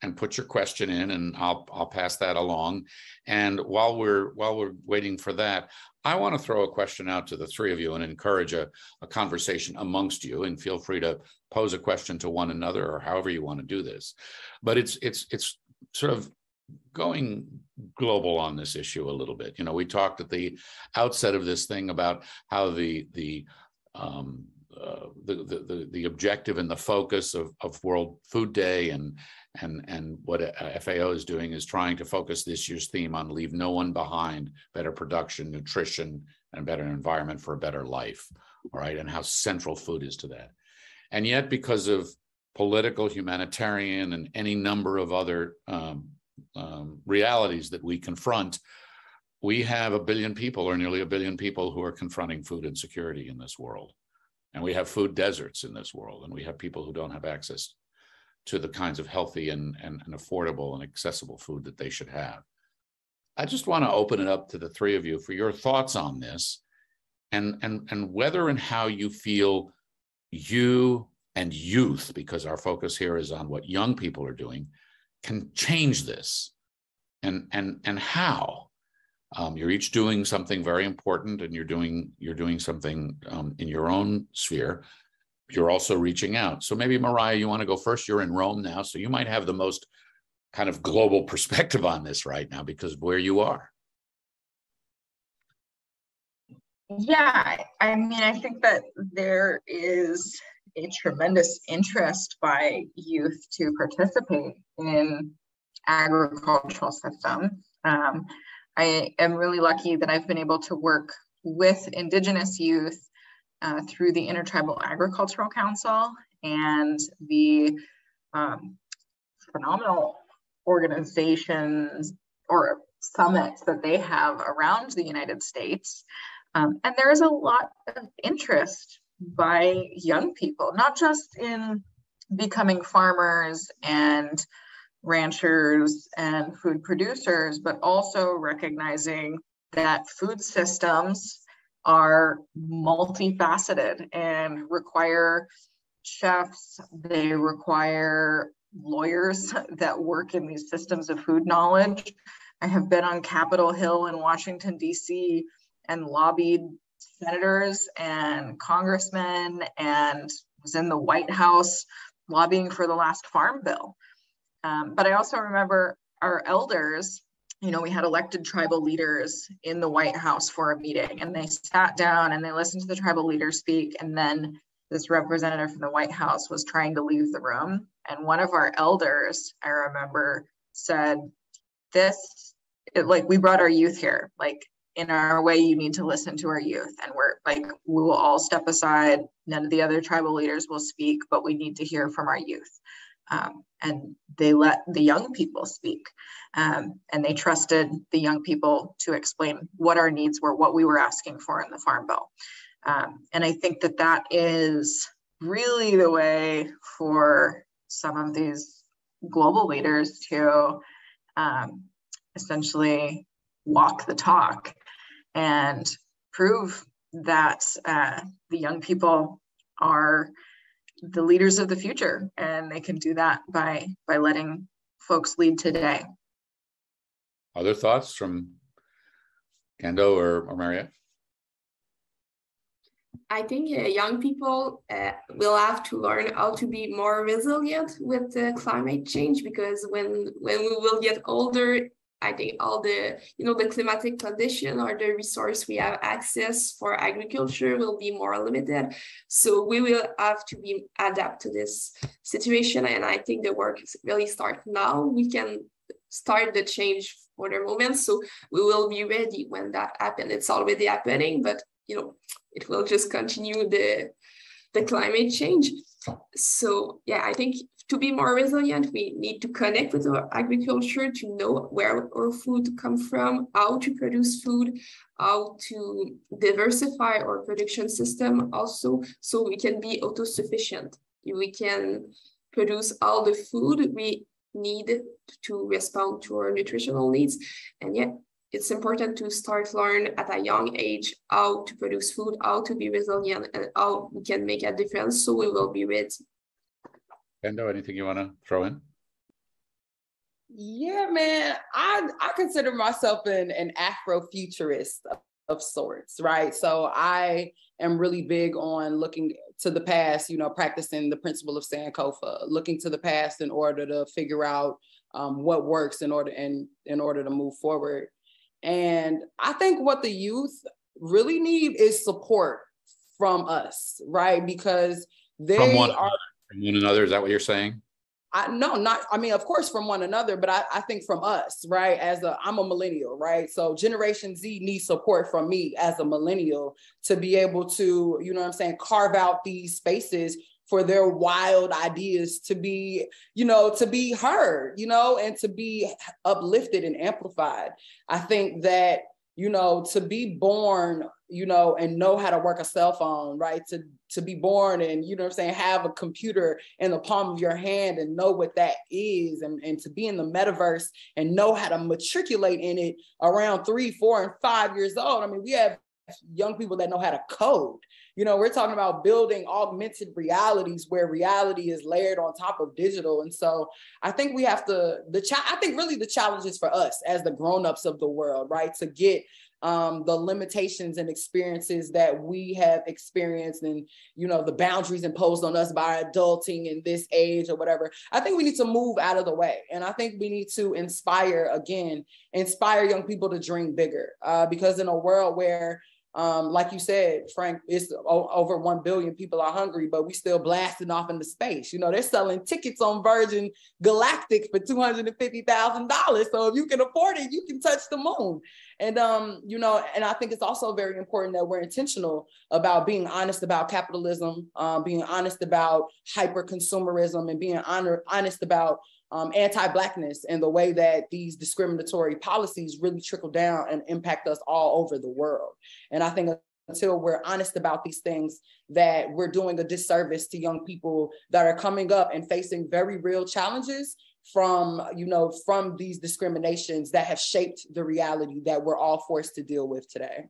and put your question in, and I'll I'll pass that along. And while we're while we're waiting for that, I want to throw a question out to the three of you and encourage a, a conversation amongst you. And feel free to pose a question to one another or however you want to do this. But it's it's it's sort of going global on this issue a little bit. You know, we talked at the outset of this thing about how the the um, the, the the objective and the focus of of World Food Day and and and what FAO is doing is trying to focus this year's theme on leave no one behind, better production, nutrition, and better environment for a better life. All right, and how central food is to that. And yet, because of political, humanitarian, and any number of other um, um, realities that we confront, we have a billion people, or nearly a billion people, who are confronting food insecurity in this world. And we have food deserts in this world, and we have people who don't have access to the kinds of healthy and, and, and affordable and accessible food that they should have. I just want to open it up to the three of you for your thoughts on this and, and, and whether and how you feel you and youth, because our focus here is on what young people are doing, can change this and, and, and how. Um, you're each doing something very important and you're doing you're doing something um, in your own sphere. You're also reaching out. So maybe mariah you want to go first? You're in rome now so you might have the most kind of global <laughs> perspective on this right now because of where you are. Yeah, I mean, I think that there is a tremendous interest by youth to participate in agricultural systems. Um, I am really lucky that I've been able to work with Indigenous youth uh, through the Intertribal Agricultural Council and the um, phenomenal organizations or summits that they have around the United States. Um, and there is a lot of interest by young people, not just in becoming farmers and ranchers and food producers, but also recognizing that food systems are multifaceted and require chefs, they require lawyers <laughs> that work in these systems of food knowledge. I have been on Capitol Hill in Washington, D.C., and lobbied senators and congressmen and was in the White House lobbying for the last farm bill. Um, but I also remember our elders you know, we had elected tribal leaders in the White House for a meeting and they sat down and they listened to the tribal leaders speak. And then this representative from the White House was trying to leave the room. And one of our elders, I remember, said, This, it, like, we brought our youth here. Like, in our way, you need to listen to our youth. And we're like, we will all step aside. None of the other tribal leaders will speak, but we need to hear from our youth. Um, and they let the young people speak. Um, and they trusted the young people to explain what our needs were, what we were asking for in the Farm Bill. Um, and I think that that is really the way for some of these global leaders to um, essentially walk the talk and prove that uh, the young people are the leaders of the future and they can do that by by letting folks lead today other thoughts from kendo or, or Mariette? I think uh, young people uh, will have to learn how to be more resilient with the climate change because when when we will get older, I think all the you know the climatic condition or the resource we have access for agriculture will be more limited. So we will have to be adapt to this situation, and I think the work is really start now. We can start the change for the moment, so we will be ready when that happens. It's already happening, but you know it will just continue the the climate change. So yeah, I think to be more resilient, we need to connect with our agriculture to know where our food come from, how to produce food, how to diversify our production system also, so we can be auto-sufficient. We can produce all the food we need to respond to our nutritional needs. And yet it's important to start learn at a young age how to produce food, how to be resilient, and how we can make a difference so we will be ready Kendo, anything you want to throw in? Yeah, man. I I consider myself an, an Afrofuturist of, of sorts, right? So I am really big on looking to the past, you know, practicing the principle of Sankofa, looking to the past in order to figure out um, what works in order and in order to move forward. And I think what the youth really need is support from us, right? Because they are from one another. Is that what you're saying? I no, not I mean, of course, from one another, but I, I think from us, right? As a I'm a millennial, right? So Generation Z needs support from me as a millennial to be able to, you know what I'm saying, carve out these spaces for their wild ideas to be, you know, to be heard, you know, and to be uplifted and amplified. I think that you know, to be born, you know, and know how to work a cell phone, right? To to be born and, you know I'm saying, have a computer in the palm of your hand and know what that is and, and to be in the metaverse and know how to matriculate in it around three, four, and five years old. I mean, we have young people that know how to code. You know, we're talking about building augmented realities where reality is layered on top of digital. And so I think we have to, the child I think really the challenge is for us as the grown-ups of the world, right? To get um, the limitations and experiences that we have experienced and you know the boundaries imposed on us by adulting in this age or whatever. I think we need to move out of the way. And i think we need to inspire again inspire young people to dream bigger uh, because in a world where um, like you said, Frank, it's over 1 billion people are hungry, but we still blasting off into space. You know, they're selling tickets on Virgin Galactic for $250,000. So if you can afford it, you can touch the moon. And, um, you know, and I think it's also very important that we're intentional about being honest about capitalism, um, being honest about hyper consumerism and being honor, honest about um, anti-blackness and the way that these discriminatory policies really trickle down and impact us all over the world. And I think until we're honest about these things, that we're doing a disservice to young people that are coming up and facing very real challenges from you know from these discriminations that have shaped the reality that we're all forced to deal with today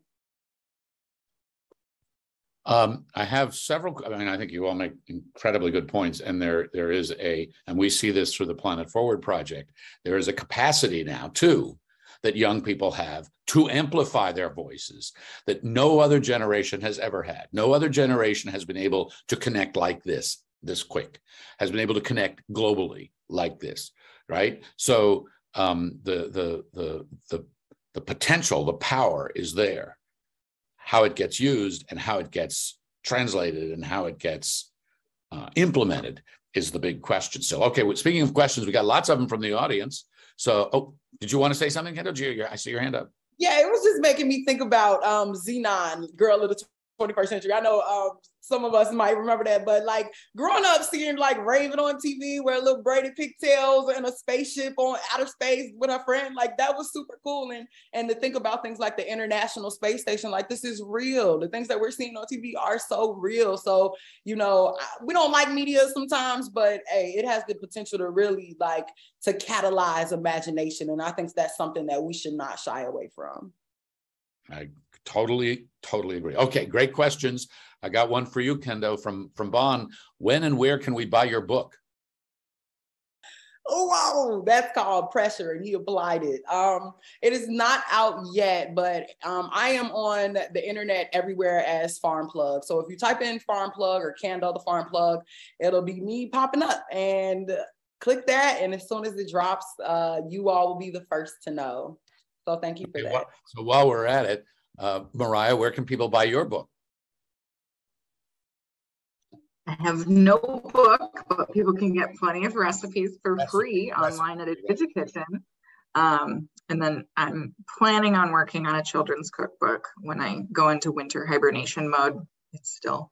um, I have several. I mean, I think you all make incredibly good points, and there there is a, and we see this through the Planet Forward project. There is a capacity now too that young people have to amplify their voices that no other generation has ever had. No other generation has been able to connect like this, this quick, has been able to connect globally like this, right? So um, the, the, the, the, the potential, the power is there. How it gets used and how it gets translated and how it gets uh, implemented is the big question So, Okay, well, speaking of questions, we got lots of them from the audience. So, oh, did you want to say something, Kendall? I see your hand up. Yeah, it was just making me think about um Zenon, Girl of the 21st Century. I know um, some of us might remember that, but like growing up seeing like Raven on TV, wear little braided pigtails in a spaceship on outer space with her friend, like that was super cool. And and to think about things like the International Space Station, like this is real. The things that we're seeing on TV are so real. So you know, we don't like media sometimes, but hey, it has the potential to really like to catalyze imagination, and I think that's something that we should not shy away from. I totally, totally agree. Okay, great questions. I got one for you, Kendo, from from Bon. When and where can we buy your book? Oh, that's called pressure, and he applied it. Um, it is not out yet, but um, I am on the internet everywhere as Farm Plug. So if you type in Farm Plug or Kendo the Farm Plug, it'll be me popping up, and click that. And as soon as it drops, uh, you all will be the first to know. So thank you for okay, that. Well, so while we're at it, uh, Mariah, where can people buy your book? I have no book, but people can get plenty of recipes for free online at IndigiKitchen. Um, and then I'm planning on working on a children's cookbook when I go into winter hibernation mode. It's still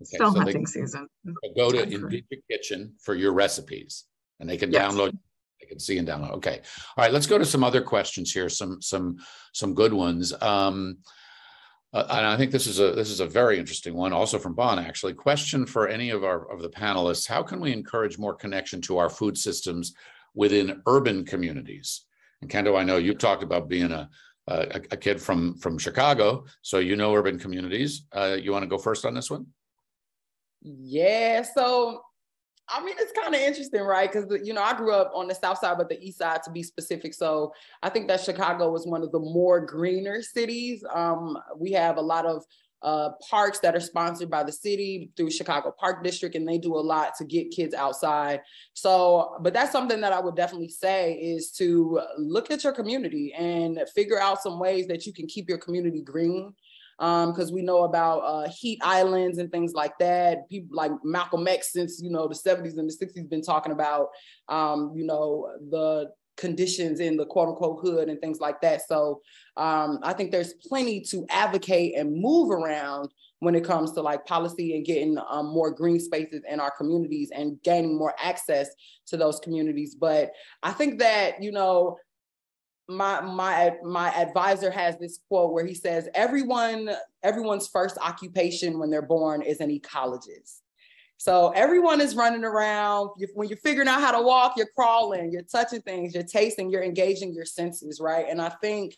okay, still so hunting season. Go to Invicta Kitchen for your recipes, and they can yes. download. They can see and download. Okay, all right. Let's go to some other questions here. Some some some good ones. Um, uh, and I think this is a this is a very interesting one, also from Bon. Actually, question for any of our of the panelists: How can we encourage more connection to our food systems within urban communities? And Kendo, I know you've talked about being a a, a kid from from Chicago, so you know urban communities. Uh, you want to go first on this one? Yeah. So I mean, it's kind of interesting, right? Because you know, I grew up on the south side, but the east side to be specific. So I think that Chicago was one of the more greener cities. Um, we have a lot of uh, parks that are sponsored by the city through Chicago Park District, and they do a lot to get kids outside. So, but that's something that I would definitely say is to look at your community and figure out some ways that you can keep your community green because um, we know about uh, heat islands and things like that. People like Malcolm X, since you know the 70s and the 60s, been talking about um, you know the conditions in the quote unquote hood and things like that. So um, I think there's plenty to advocate and move around when it comes to like policy and getting um, more green spaces in our communities and gaining more access to those communities. But I think that, you know, my my my advisor has this quote where he says everyone everyone's first occupation when they're born is an ecologist. So everyone is running around. When you're figuring out how to walk you're crawling you're touching things you're tasting you're engaging your senses right? And i think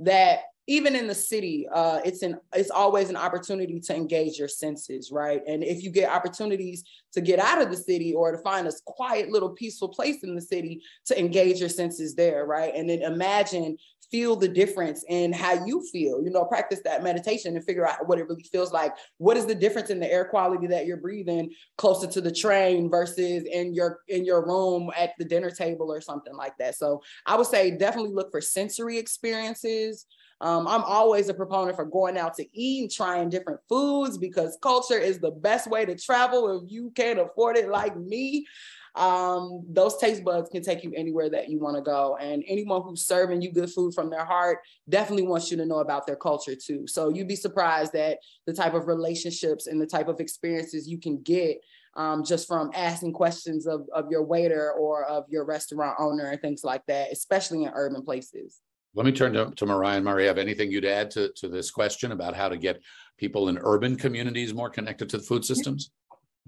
that even in the city, uh, it's an it's always an opportunity to engage your senses, right? And if you get opportunities to get out of the city or to find a quiet little peaceful place in the city to engage your senses there, right? And then imagine, feel the difference in how you feel. You know, practice that meditation and figure out what it really feels like. What is the difference in the air quality that you're breathing closer to the train versus in your in your room at the dinner table or something like that? So I would say definitely look for sensory experiences um, I'm always a proponent for going out to eat and trying different foods because culture is the best way to travel if you can't afford it like me. Um, those taste buds can take you anywhere that you want to go. And anyone who's serving you good food from their heart definitely wants you to know about their culture too. So you'd be surprised at the type of relationships and the type of experiences you can get um, just from asking questions of, of your waiter or of your restaurant owner and things like that, especially in urban places. Let me turn to, to Mariah and Maria. Have anything you'd add to, to this question about how to get people in urban communities more connected to the food systems?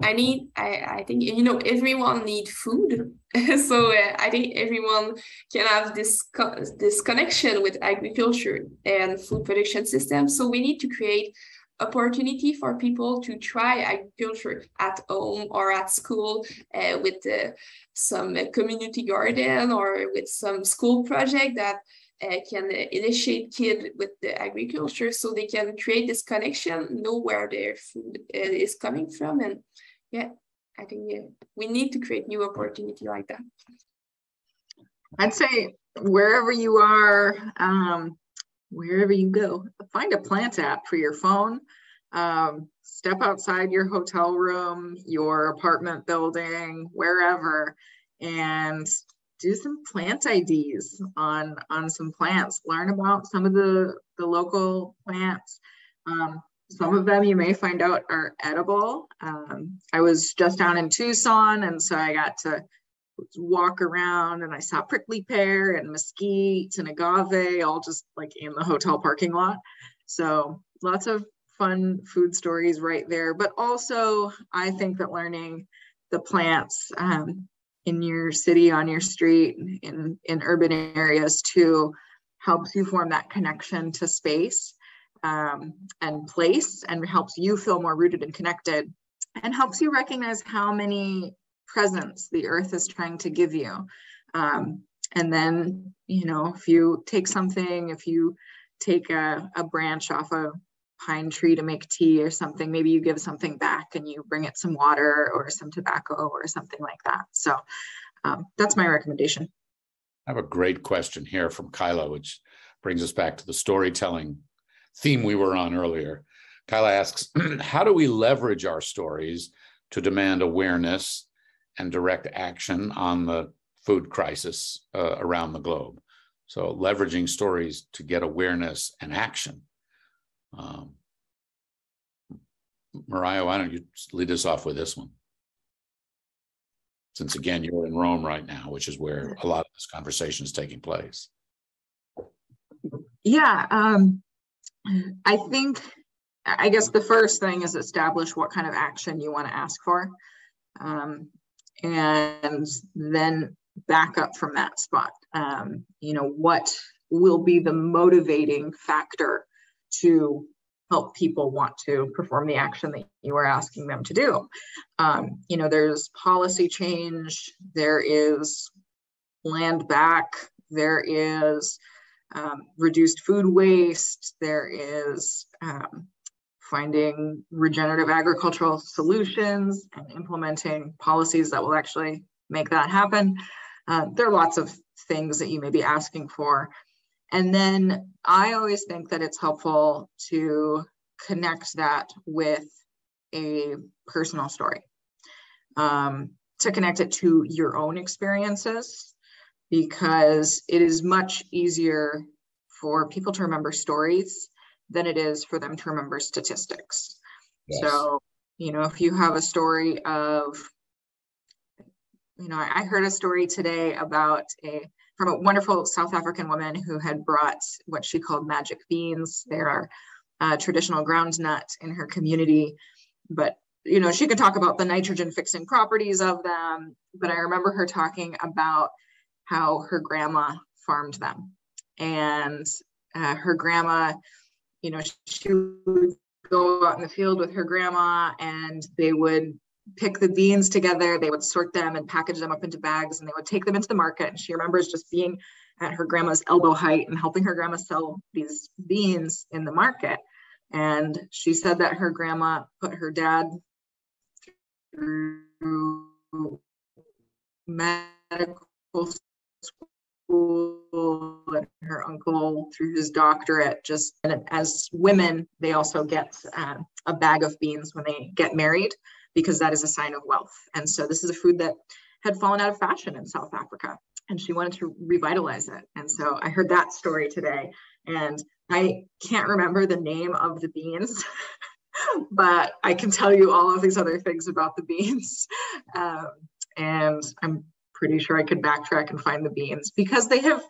I need, I, I think, you know, everyone need food. <laughs> so uh, I think everyone can have this, co- this connection with agriculture and food production systems. So we need to create opportunity for people to try agriculture at home or at school uh, with uh, some community garden or with some school project that uh, can initiate kid with the agriculture so they can create this connection, know where their food uh, is coming from. And yeah, I think yeah, we need to create new opportunity like that. I'd say wherever you are, um, wherever you go, find a plant app for your phone. Um, step outside your hotel room, your apartment building, wherever, and do some plant IDs on on some plants. Learn about some of the the local plants. Um, some of them you may find out are edible. Um, I was just down in Tucson, and so I got to walk around and I saw prickly pear and mesquite and agave all just like in the hotel parking lot. So lots of fun food stories right there. But also, I think that learning the plants um, in your city, on your street, in, in urban areas too, helps you form that connection to space um, and place and helps you feel more rooted and connected and helps you recognize how many presents the earth is trying to give you. Um, and then, you know, if you take something, if you take a, a branch off a pine tree to make tea or something, maybe you give something back and you bring it some water or some tobacco or something like that. So um, that's my recommendation. I have a great question here from Kyla, which brings us back to the storytelling theme we were on earlier. Kyla asks, <clears throat> how do we leverage our stories to demand awareness and direct action on the food crisis uh, around the globe? So leveraging stories to get awareness and action. Um, Mariah, why don't you lead us off with this one? Since again, you're in Rome right now, which is where a lot of this conversation is taking place. Yeah, um, I think, I guess the first thing is establish what kind of action you want to ask for. Um, and then back up from that spot. Um, you know, what will be the motivating factor to help people want to perform the action that you are asking them to do. Um, you know, there's policy change, there is land back, there is um, reduced food waste, there is um, finding regenerative agricultural solutions and implementing policies that will actually make that happen. Uh, there are lots of things that you may be asking for. And then I always think that it's helpful to connect that with a personal story, um, to connect it to your own experiences, because it is much easier for people to remember stories than it is for them to remember statistics. Yes. So, you know, if you have a story of, you know, I heard a story today about a from a wonderful South African woman who had brought what she called magic beans. They are traditional ground nut in her community, but you know, she could talk about the nitrogen fixing properties of them. But I remember her talking about how her grandma farmed them, and uh, her grandma, you know, she would go out in the field with her grandma, and they would pick the beans together. They would sort them and package them up into bags and they would take them into the market. And she remembers just being at her grandma's elbow height and helping her grandma sell these beans in the market. And she said that her grandma put her dad through medical school and her uncle through his doctorate just and as women they also get uh, a bag of beans when they get married because that is a sign of wealth. And so this is a food that had fallen out of fashion in South Africa and she wanted to revitalize it. And so I heard that story today and I can't remember the name of the beans, <laughs> but I can tell you all of these other things about the beans. <laughs> Um, and I'm pretty sure I could backtrack and find the beans because they have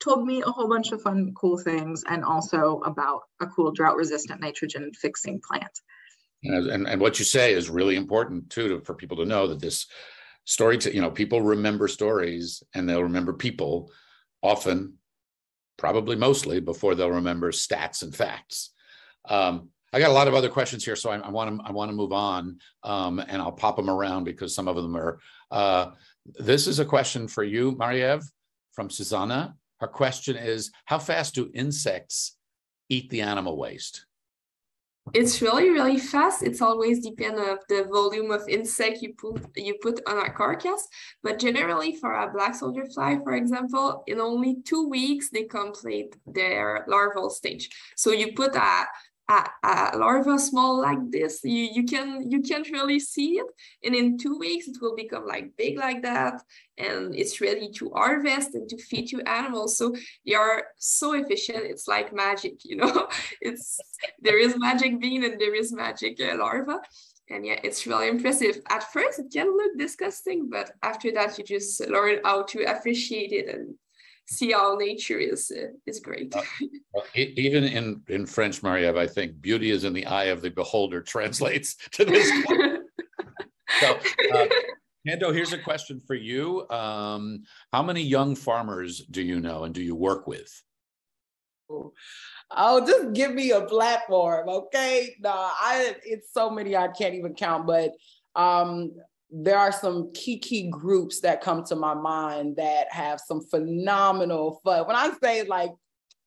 told me a whole bunch of fun, cool things and also about a cool drought resistant nitrogen fixing plant. And, and what you say is really important too to, for people to know that this story, to, you know, people remember stories and they'll remember people often, probably mostly before they'll remember stats and facts. Um, I got a lot of other questions here, so I want to I want to move on, um, and I'll pop them around because some of them are. Uh, this is a question for you, Mariève, from Susanna. Her question is: How fast do insects eat the animal waste? It's really really fast. It's always depend of the volume of insect you put you put on a carcass. But generally, for a black soldier fly, for example, in only two weeks they complete their larval stage. So you put a a, a larva small like this you you can you can't really see it. And in two weeks it will become like big like that. And it's ready to harvest and to feed to animals. So you're so efficient. It's like magic <laughs> you know? It's there is magic bean and there is magic uh, larva. And yeah it's really impressive. At first it can look disgusting but after that you just learn how to appreciate it and see how nature is uh, is great. Uh, <laughs> even in in French, Mariève, I think beauty is in the eye of the beholder <laughs> translates to this. <laughs> so, uh, Nando, here's a question for you. Um, how many young farmers do you know and do you work with? Oh, just give me a platform, okay? No, I it's so many I can't even count, but um there are some key key groups that come to my mind that have some phenomenal fun. When I say like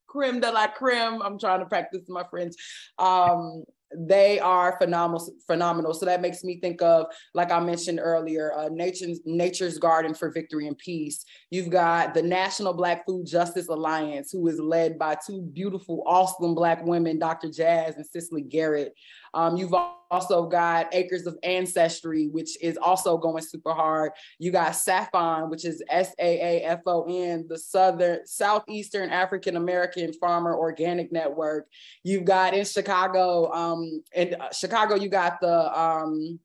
creme de la creme, I'm trying to practice my friends. Um, they are phenomenal phenomenal so that makes me think of like i mentioned earlier uh, nature's nature's garden for victory and peace you've got the national black food justice alliance who is led by two beautiful awesome black women dr jazz and cicely garrett um, you've also got Acres of Ancestry, which is also going super hard. You got SAAFON, which is S A A F O N, the Southern Southeastern African American Farmer Organic Network. You've got in Chicago, um, in uh, Chicago, you got the um,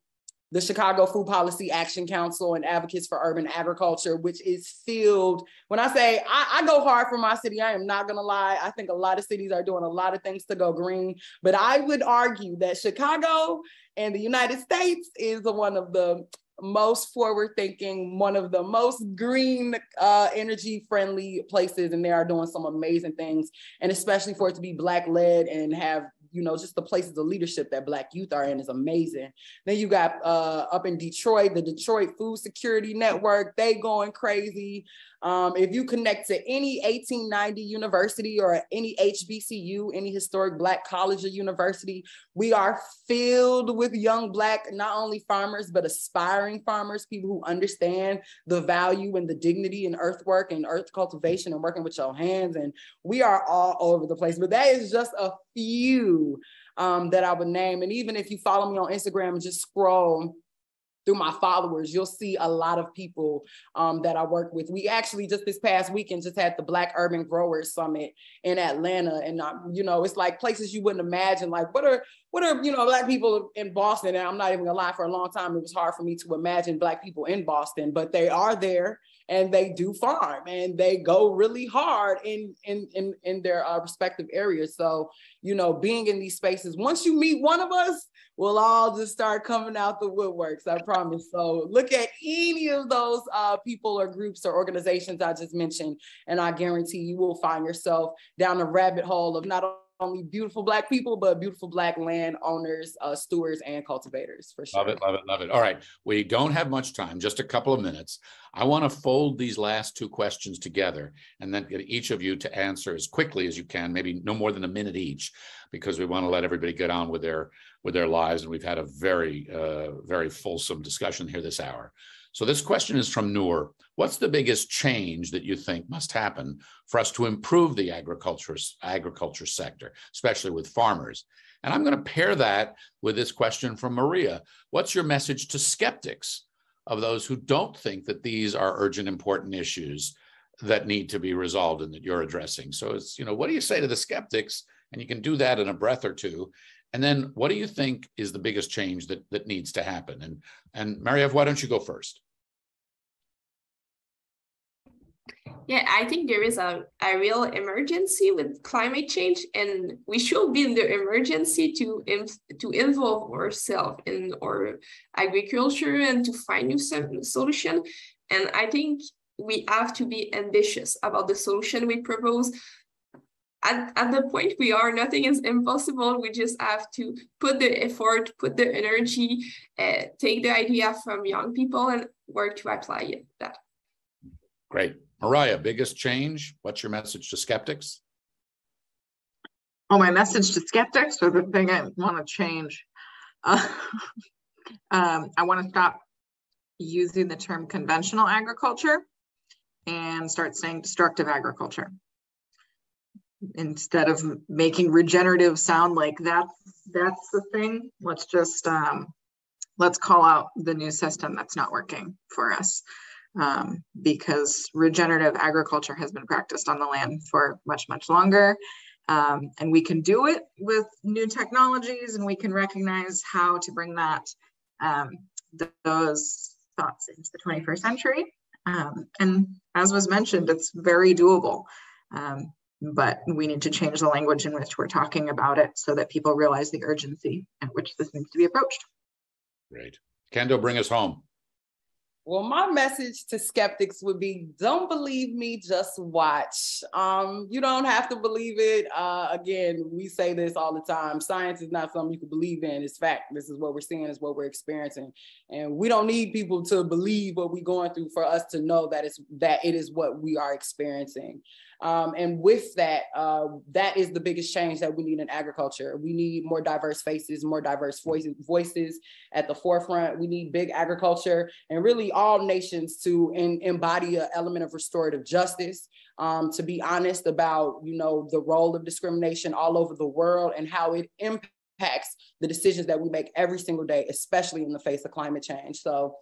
the Chicago Food Policy Action Council and Advocates for Urban Agriculture, which is filled. When I say I, I, go hard for my city, I am not gonna lie. I think a lot of cities are doing a lot of things to go green, but I would argue that Chicago and the United States is one of the most forward thinking, one of the most green, uh, energy friendly places, and they are doing some amazing things. And especially for it to be Black led and have you know, just the places of leadership that Black youth are in is amazing. Then you got uh, up in Detroit, the Detroit Food Security Network, they going crazy. Um, if you connect to any 1890 university or any HBCU, any historic Black college or university, we are filled with young Black, not only farmers, but aspiring farmers, people who understand the value and the dignity in earthwork and earth cultivation and working with your hands. And we are all over the place, but that is just a few um, that I would name. And even if you follow me on Instagram just scroll, through my followers, you'll see a lot of people um, that I work with. We actually just this past weekend just had the Black Urban Growers Summit in Atlanta, and um, you know it's like places you wouldn't imagine. Like what are what are you know Black people in Boston? And I'm not even gonna lie, for a long time it was hard for me to imagine Black people in Boston, but they are there and they do farm and they go really hard in in in, in their uh, respective areas so you know being in these spaces once you meet one of us we'll all just start coming out the woodworks i promise so look at any of those uh, people or groups or organizations i just mentioned and i guarantee you will find yourself down the rabbit hole of not only beautiful black people, but beautiful black land owners, uh, stewards, and cultivators for sure. Love it, love it, love it. All right, we don't have much time, just a couple of minutes. I want to fold these last two questions together and then get each of you to answer as quickly as you can, maybe no more than a minute each, because we want to let everybody get on with their with their lives. And we've had a very, uh, very fulsome discussion here this hour. So this question is from Noor. What's the biggest change that you think must happen for us to improve the agriculture, agriculture sector, especially with farmers? And I'm going to pair that with this question from Maria. What's your message to skeptics of those who don't think that these are urgent, important issues that need to be resolved and that you're addressing? So it's, you know, what do you say to the skeptics? And you can do that in a breath or two. And then what do you think is the biggest change that, that needs to happen? And, and Mariève, why don't you go first? Yeah, I think there is a, a real emergency with climate change, and we should be in the emergency to to involve ourselves in our agriculture and to find new solution. And I think we have to be ambitious about the solution we propose. At, at the point we are, nothing is impossible. We just have to put the effort, put the energy, uh, take the idea from young people and work to apply it. That. Great. Mariah, biggest change? What's your message to skeptics? Oh, my message to skeptics or the thing I want to change. Uh, <laughs> um, I want to stop using the term conventional agriculture and start saying destructive agriculture. Instead of making regenerative sound like that's that's the thing, let's just um, let's call out the new system that's not working for us. Um, because regenerative agriculture has been practiced on the land for much, much longer. Um, and we can do it with new technologies and we can recognize how to bring that um, those thoughts into the 21st century. Um, and as was mentioned, it's very doable. Um, but we need to change the language in which we're talking about it so that people realize the urgency at which this needs to be approached. Great. Kendo, bring us home. Well, my message to skeptics would be don't believe me, just watch. Um, you don't have to believe it. Uh, again, we say this all the time. Science is not something you can believe in. It's fact. This is what we're seeing, is what we're experiencing. And we don't need people to believe what we're going through for us to know that it's that it is what we are experiencing. Um, and with that, uh, that is the biggest change that we need in agriculture. We need more diverse faces, more diverse voices, voices at the forefront. We need big agriculture and really all nations to in, embody an element of restorative justice. Um, to be honest about, you know, the role of discrimination all over the world and how it impacts the decisions that we make every single day, especially in the face of climate change. So,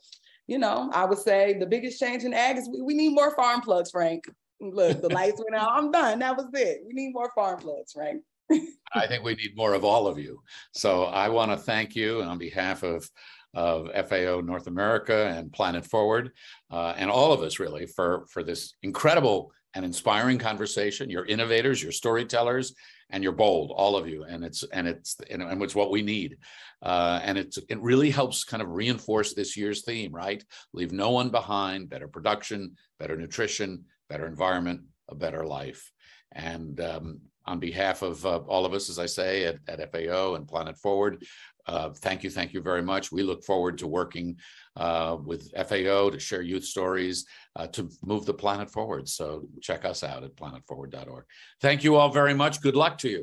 you know, I would say the biggest change in ag is we, we need more farm plugs, Frank. Look, the lights went out. I'm done. That was it. We need more farm plugs, right? <laughs> I think we need more of all of you. So I want to thank you on behalf of of FAO North America and Planet Forward, uh, and all of us really for for this incredible and inspiring conversation. You're innovators, you're storytellers, and you're bold, all of you. And it's and it's and it's what we need. Uh, and it's it really helps kind of reinforce this year's theme, right? Leave no one behind. Better production, better nutrition, better environment, a better life. And um, on behalf of uh, all of us, as I say, at, at FAO and Planet Forward, uh, thank you, thank you very much. We look forward to working uh, with FAO to share youth stories uh, to move the planet forward. So check us out at planetforward.org. Thank you all very much. Good luck to you.